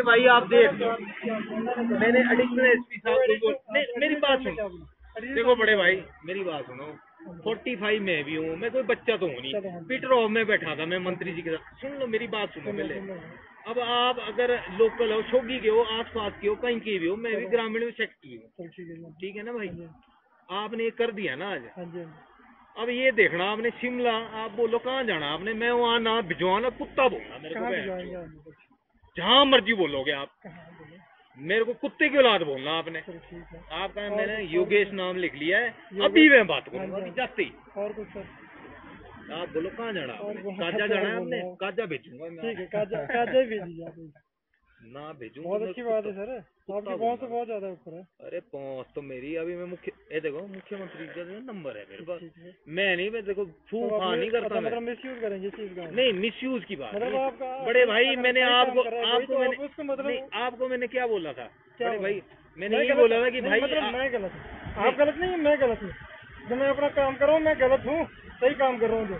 अरे भाई आप देख लो। मैंने एडिशनल एसपी साहब को मेरी बात सुनो। देखो बड़े भाई मेरी बात सुनो। फोर्टी फाइव में भी हूँ मैं कोई बच्चा तो हूँ नहीं। पीटर ऑफ़ में बैठा था मैं मंत्री जी के साथ। सुन लो मेरी बात सुनो पहले। अब आप अगर लोकल हो छोगी के हो आस पास के हो कहीं के भी हो मैं भी ग्रामीण में सेक्रेटरी हूँ। ठीक है ना भाई? आपने ये कर दिया ना आज। अब ये देखना आपने शिमला आप बोलो कहाँ जाना आपने? मैं वहाँ ना भिजवाना कुत्ता बोलना मेरे को जहाँ मर्ज़ी बोलोगे आप। मेरे को कुत्ते की औलाद बोलना आपने। आपका मैंने योगेश नाम लिख लिया है। अभी मैं बात करूँगा हाँ जाते ही। और कुछ आप बोलो कहाँ जाना काजा जाना है आपने? काजा भेजूँगा ठीक है काजा काजा भी दीजिए आप। ना भेजूँगा बहुत अच्छी बात है सर। आपकी पहुँच तो बहुत ज़्यादा ऊपर है। अरे पहुँच तो मेरी अभी मैं मुख्य ये देखो मुख्यमंत्री का जो नंबर है मेरे पास। मैं नहीं मैं देखो फू तो फा नहीं करता मतलब मिस यूज़ करेंगे इस चीज़ का। नहीं मिस यूज़ की बात मतलब आपका बड़े भाई मैंने आपको आपको तो मैंने मतलब नहीं आपको मैंने क्या बोला था? बड़े बोला? भाई मैंने ये बोला था कि भाई मतलब मैं गलत हूँ। आप गलत नहीं मैं गलत हूँ। जब मैं अपना काम कर रहा हूँ मैं गलत हूँ। सही काम कर रहा हूँ जो।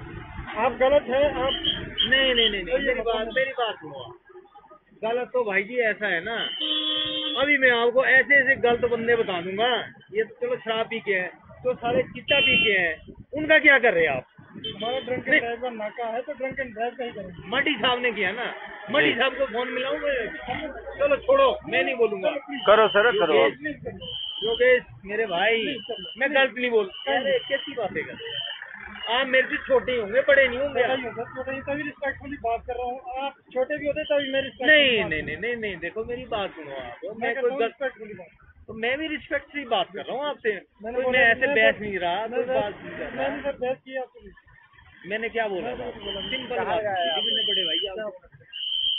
आप गलत है आप नहीं नहीं नहीं तो मेरी बात मेरी बात सुनो। गलत तो भाई जी ऐसा है ना। अभी मैं आपको ऐसे ऐसे गलत बंदे बता दूँगा। ये तो चलो शराब पी के है तो सारे चिट्टा पी के हैं। उनका क्या कर रहे हैं आप? हमारा ड्रंक एंड ड्राइव का नाका है तो ड्रंक एंड ड्राइव का ही करेंगे। मटी साहब ने किया ना। मटी साहब को फ़ोन मिलाऊं मैं चलो छोड़ो मैं नहीं बोलूँगा। करो सर करो योगेश योगेश मेरे भाई मैं गलत नहीं बोल कैसी बातें कर रहे हैं? आप मेरे से छोटे ही होंगे बड़े नहीं होंगे। तभी रिस्पेक्टफुली बात कर रहा हूँ। आप छोटे भी होते तभी मैं नहीं नहीं नहीं नहीं नहीं देखो मेरी बात सुनो आप। मैं मैं कोई हूँ बात। तो मैं भी रिस्पेक्ट से बात कर रहा हूँ आपसे। कोई मैं ऐसे बहस नहीं रहा कोई बात नहीं कर मैंने रहा बहस किया आपसे मैंने क्या बोला था? सिंपल बात की मैंने बड़े भाई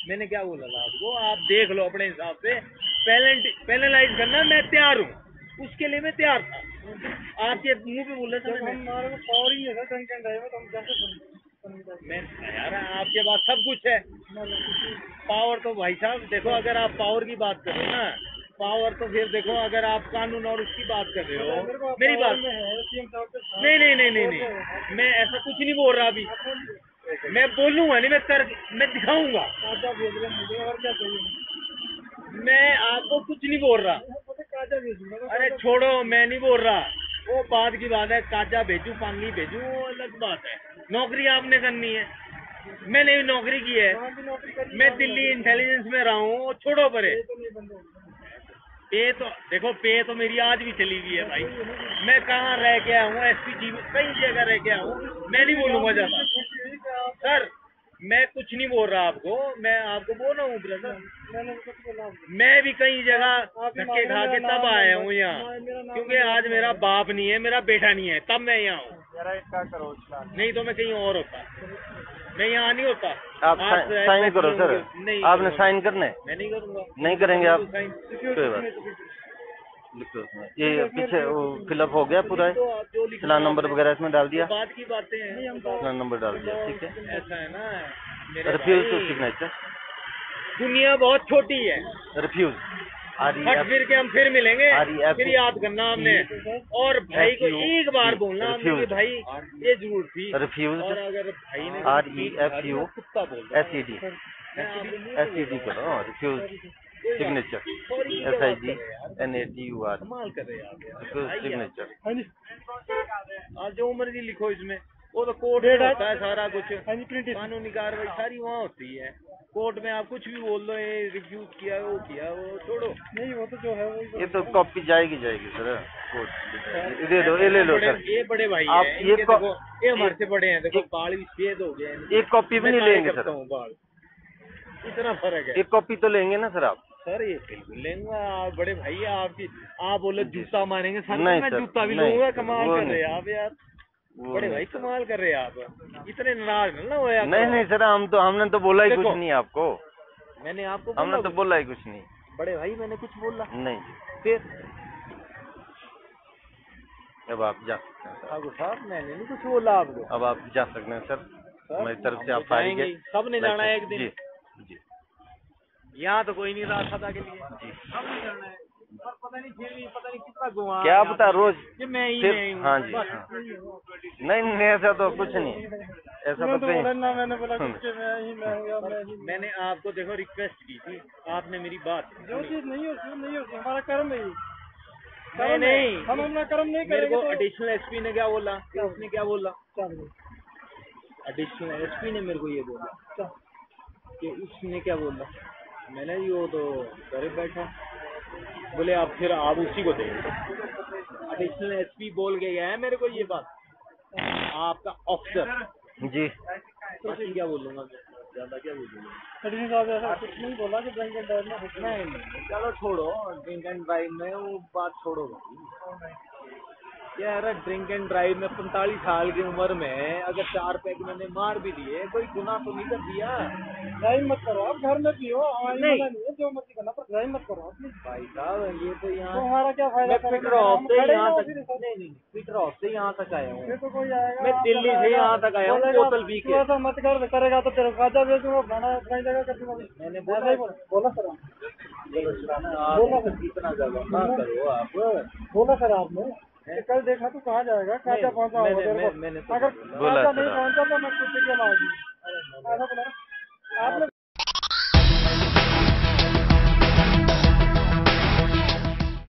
मैंने क्या बोला था आपको? आप देख लो अपने हिसाब से। पैनलाइज करना मैं तैयार हूँ। उसके लिए मैं तैयार था। आपके मुँह पे बोला था हमारे को पावर ही नहीं है ड्रंक एंड ड्राइव में तो हम कैसे मैं यार आपके पास सब कुछ है। पावर तो भाई साहब देखो अगर आप पावर की बात कर हो ना पावर तो फिर देखो अगर आप कानून और उसकी बात कर रहे हो मेरी बात नहीं नहीं नहीं नहीं नहीं। मैं ऐसा कुछ नहीं बोल रहा अभी। मैं बोलूँगा नहीं मैं कर मैं दिखाऊँगा। मैं आपको कुछ नहीं बोल रहा। अरे छोड़ो, मैं नहीं बोल रहा। वो बात की बात है, काजा भेजू पानी भेजू, वो अलग बात है। नौकरी आपने करनी है। मैंने भी नौकरी की है। मैं दिल्ली इंटेलिजेंस में रहा हूँ छोड़ो परे। पे तो देखो, पे तो मेरी आज भी चली गई है भाई। मैं कहाँ रह आया हूँ? एस पी जी कई जगह रह आया हूँ? मैं नहीं बोलूँगा ज़्यादा। सर मैं कुछ नहीं बोल रहा आपको मैं आपको बोल रहा हूँ ब्रदर मैं भी कई जगह धक्के खा के तब आया हूँ यहाँ। क्योंकि आज मेरा। बाप नहीं है मेरा बेटा नहीं है तब मैं यहाँ हूँ। जरा इसका करो नहीं तो मैं कहीं और होता। मैं यहाँ नहीं होता। आप साइन करो सर नहीं आपने। साइन करने? मैं नहीं करूँगा। नहीं करेंगे आप। कोई बात ये पीछे वो फिलअप हो गया पूरा चलान नंबर वगैरह इसमें डाल दिया। बात की बातें हैं चलान नंबर डाल दिया ठीक है। ऐसा है ना रिफ्यूज टू सिग्नेचर दुनिया बहुत छोटी है। रिफ्यूज आर ई फट फिर के हम फिर मिलेंगे। REF फिर याद करना हमने। और भाई को एक बार बोलना हमने भाई ये ज़रूर थी। रिफ्यूज और अगर भाई ने REFU कुत्ता बोल दिया, S E D S E D करो refuse signature S I G? N A T U R हैं सिग्नेचर हाँ जी। मर्ज़ी लिखो इसमें वो तो कोर्ट में होता है सारा कुछ। हाँ प्रिंट कानूनी कार्रवाई सारी वहाँ होती है। कोर्ट में आप कुछ भी बोल दो ये रिफ्यूज किया वो किया वो छोड़ो। नहीं वो तो जो है वो ये तो कॉपी जाएगी जाएगी सर कोर्ट दे दो ये ले लो सर ये बड़े भाई आप हैं। ये ये हमारे से बड़े हैं। देखो बाल भी छेद हो गए एक कॉपी भी नहीं लेंगे सर बाल। इतना फ़र्क है। एक कॉपी तो लेंगे ना सर आप? सर ये बिल्कुल लेंगे। आप बड़े भाई आपकी। आप बोले जूता मारेंगे। सर मैं जूता भी लूँगा। कमाल कर रहे आप यार। बड़े भाई कमाल कर रहे हैं आप। इतने नाराज़ ना हो यार। नहीं नहीं सर हम तो हमने तो बोला ही कुछ नहीं आपको। मैंने आपको हमने तो बोला ही कुछ नहीं। बड़े भाई मैंने कुछ बोला। नहीं। फिर? अब आप जा सकते हैं सर। साहब मैंने नहीं कुछ बोला आपको। अब आप जा सकते हैं सर। हमारी तरफ़ से आप तो ही। सबने जाना है एक दिन। जी जी। यहाँ तो कोई नहीं रहा सदा के लिए सब नहीं जाना है। पर पता नहीं फिर भी पता नहीं कितना घुमा क्या पता रोज मैं ही ही हूँ। हाँ जी हाँ। नहीं नहीं ऐसा तो कुछ नहीं। ऐसा तो तो कहीं मैंने बोला हम्म। मैं ही मैं मैंने आपको देखो रिक्वेस्ट की थी। आपने मेरी बात जो चीज़ नहीं होती नहीं होती। हमारा कर्म है नहीं नहीं। हम अपना कर्म नहीं मेरे करेंगे को तो एडिशनल एसपी ने क्या बोला? उसने क्या बोला? एडिशनल एसपी ने मेरे को ये बोला। कि उसने क्या बोला? मैंने जी वो तो घर बैठा। बोले आप फिर आप उसी को देंगे एडिशनल एसपी बोल के गया है मेरे को ये बात। आपका ऑफिसर जी। बाकी क्या बोलूँगा ज़्यादा क्या बोलूँगा? एडिशन साहब ऐसा कुछ नहीं बोला कि ड्रिंक एंड ड्राइव में कुछ नहीं नहीं चलो छोड़ो ड्रिंक एंड ड्राइव में वो बात छोड़ो। भाई यार ड्रिंक एंड ड्राइव में पैंतालीस साल की उम्र में अगर चार पैक मैंने मार भी दिए कोई गुनाह तो नहीं कर दिया? ड्राइव मत करो आप घर में पियो नहीं। है जो मर्ज़ी करना पर ड्राइव मत करो आप। भाई साहब ये तो यहाँ हमारा क्या फ़ायदा मैं ऑफ़ से यहाँ तक नहीं ऑफ़ से यहाँ तक आया हूँ। तो कोई आएगा मैं दिल्ली से यहाँ तक आया हूँ, बोतल पी के। ऐसा मत कर करेगा तो तेरे खाजा बेचूँगा खाना अपनी जगह कर दूँगा। मैंने बोला बोला। बोला सर आप। आप इतना ज़्यादा ना करो आप। बोला सर आपने। कि कल देखा तो कहाँ जाएगा? कांचा पहुँचा पहुँचा होगा तेरे को? तो अगर सर नहीं पहुँचा तो मैं कुछ के लाऊँगी ऐसा बोला? आपने